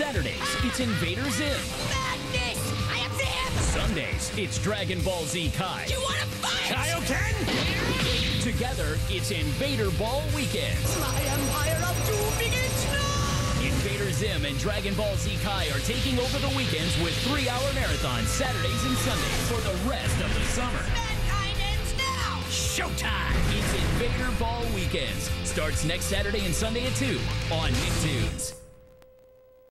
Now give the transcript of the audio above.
Saturdays, it's Invader Zim. Madness! I am Zim! Sundays, it's Dragon Ball Z Kai. You wanna fight? Kaioken! Together, it's Invader Ball Weekend. My empire of doom begins now! Invader Zim and Dragon Ball Z Kai are taking over the weekends with three-hour marathons Saturdays and Sundays for the rest of the summer. Mankind ends now! Showtime! It's Invader Ball Weekends. Starts next Saturday and Sunday at 2 on Nicktoons.